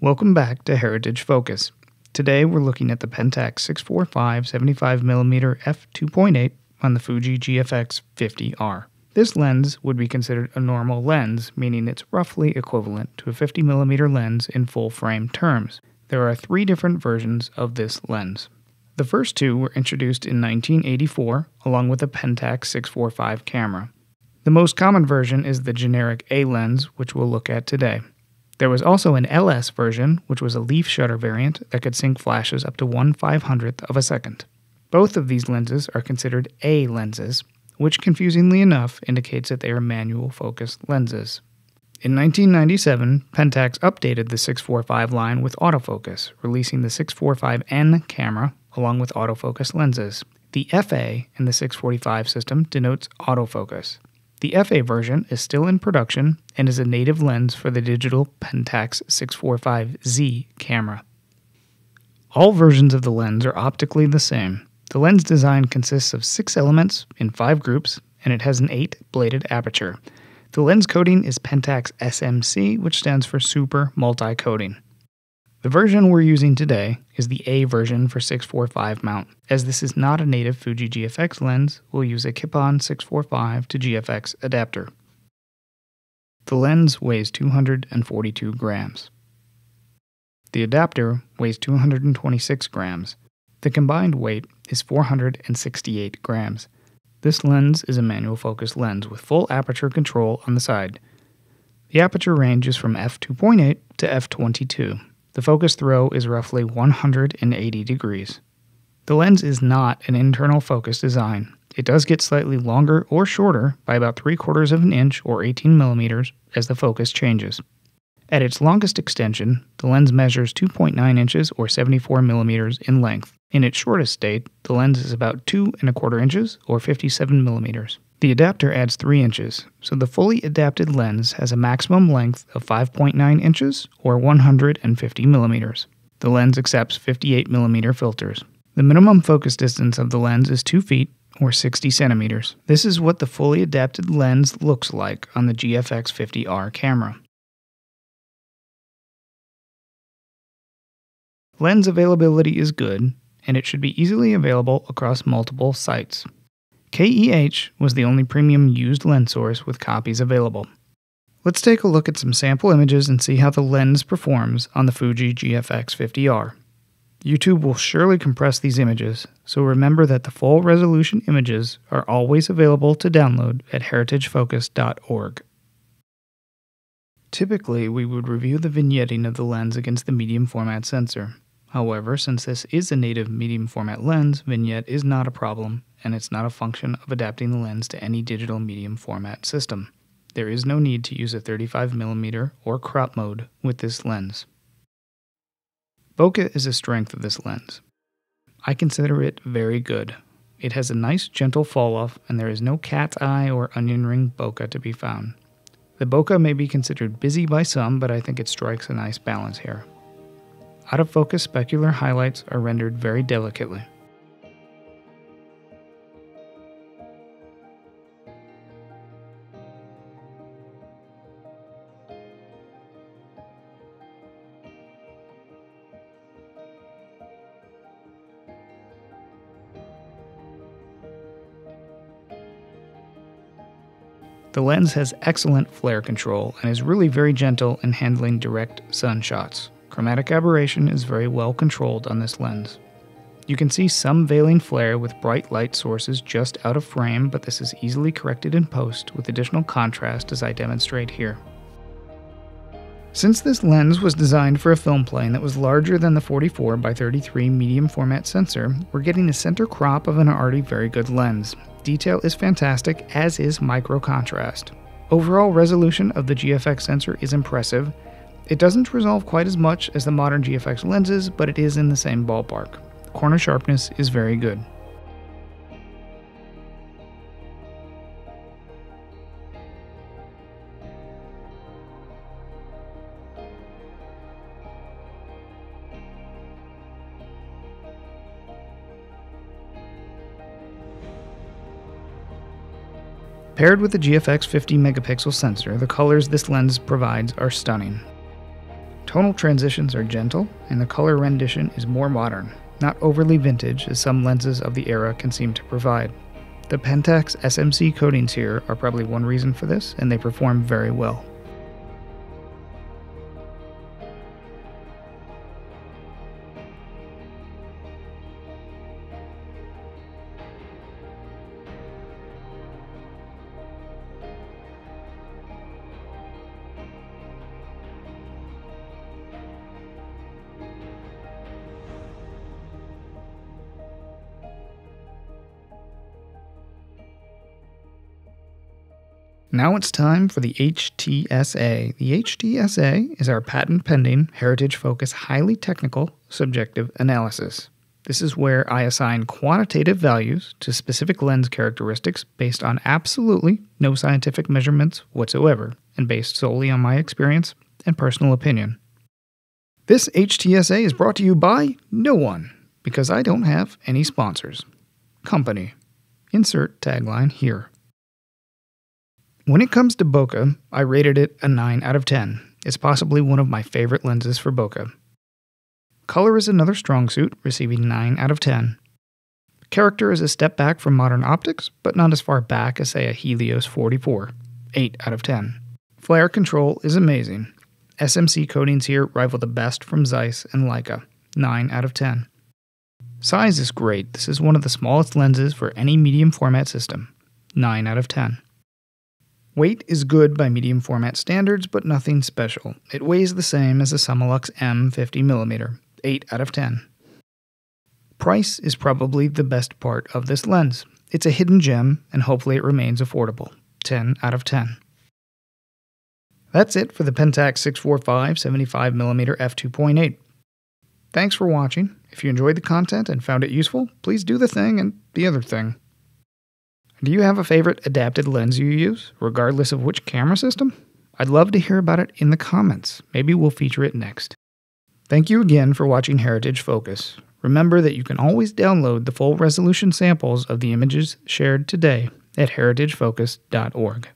Welcome back to Heritage Focus. Today we're looking at the Pentax 645 75mm f2.8 on the Fuji GFX 50R. This lens would be considered a normal lens, meaning it's roughly equivalent to a 50mm lens in full frame terms. There are three different versions of this lens. The first two were introduced in 1984 along with the Pentax 645 camera. The most common version is the generic A lens, which we'll look at today. There was also an LS version, which was a leaf shutter variant that could sync flashes up to 1 500th of a second. Both of these lenses are considered A lenses, which confusingly enough indicates that they are manual focus lenses. In 1997, Pentax updated the 645 line with autofocus, releasing the 645N camera along with autofocus lenses. The FA in the 645 system denotes autofocus. The FA version is still in production and is a native lens for the digital Pentax 645Z camera. All versions of the lens are optically the same. The lens design consists of six elements in five groups, and it has an eight bladed aperture. The lens coating is Pentax SMC, which stands for Super Multi Coating. The version we're using today is the A version for 645 mount. As this is not a native Fuji GFX lens, we'll use a Kipon 645 to GFX adapter. The lens weighs 242 grams. The adapter weighs 226 grams. The combined weight is 468 grams. This lens is a manual focus lens with full aperture control on the side. The aperture range is from f2.8 to f22. The focus throw is roughly 180 degrees. The lens is not an internal focus design. It does get slightly longer or shorter by about 3 quarters of an inch or 18 millimeters as the focus changes. At its longest extension, the lens measures 2.9 inches or 74 millimeters in length. In its shortest state, the lens is about 2 and a quarter inches or 57 millimeters. The adapter adds 3 inches, so the fully adapted lens has a maximum length of 5.9 inches or 150 millimeters. The lens accepts 58 millimeter filters. The minimum focus distance of the lens is 2 feet or 60 centimeters. This is what the fully adapted lens looks like on the GFX 50R camera. Lens availability is good, and it should be easily available across multiple sites. KEH was the only premium used lens source with copies available. Let's take a look at some sample images and see how the lens performs on the Fuji GFX 50R. YouTube will surely compress these images, so remember that the full resolution images are always available to download at heritagefocus.org. Typically, we would review the vignetting of the lens against the medium format sensor. However, since this is a native medium format lens, vignette is not a problem and it's not a function of adapting the lens to any digital medium format system. There is no need to use a 35mm or crop mode with this lens. Bokeh is a strength of this lens. I consider it very good. It has a nice gentle fall off and there is no cat's eye or onion ring bokeh to be found. The bokeh may be considered busy by some, but I think it strikes a nice balance here. Out of focus specular highlights are rendered very delicately. The lens has excellent flare control and is really very gentle in handling direct sun shots. Chromatic aberration is very well controlled on this lens. You can see some veiling flare with bright light sources just out of frame, but this is easily corrected in post with additional contrast as I demonstrate here. Since this lens was designed for a film plane that was larger than the 44 by 33 medium format sensor, we're getting a center crop of an already very good lens. Detail is fantastic, as is micro contrast. Overall resolution of the GFX sensor is impressive. It doesn't resolve quite as much as the modern GFX lenses, but it is in the same ballpark. Corner sharpness is very good. Paired with the GFX 50 megapixel sensor, the colors this lens provides are stunning. Tonal transitions are gentle, and the color rendition is more modern, not overly vintage as some lenses of the era can seem to provide. The Pentax SMC coatings here are probably one reason for this, and they perform very well. Now it's time for the HTSA. The HTSA is our patent pending, heritage focused, highly technical, subjective analysis. This is where I assign quantitative values to specific lens characteristics based on absolutely no scientific measurements whatsoever and based solely on my experience and personal opinion. This HTSA is brought to you by no one because I don't have any sponsors. Company. Insert tagline here. When it comes to bokeh, I rated it a 9 out of 10. It's possibly one of my favorite lenses for bokeh. Color is another strong suit, receiving 9 out of 10. Character is a step back from modern optics, but not as far back as, say, a Helios 44, 8 out of 10. Flare control is amazing. SMC coatings here rival the best from Zeiss and Leica, 9 out of 10. Size is great. This is one of the smallest lenses for any medium format system, 9 out of 10. Weight is good by medium format standards, but nothing special. It weighs the same as a Summilux M 50mm, 8 out of 10. Price is probably the best part of this lens. It's a hidden gem, and hopefully it remains affordable, 10 out of 10. That's it for the Pentax 645 75mm f2.8. Thanks for watching. If you enjoyed the content and found it useful, please do the thing and the other thing. Do you have a favorite adapted lens you use, regardless of which camera system? I'd love to hear about it in the comments. Maybe we'll feature it next. Thank you again for watching Heritage Focus. Remember that you can always download the full resolution samples of the images shared today at heritagefocus.org.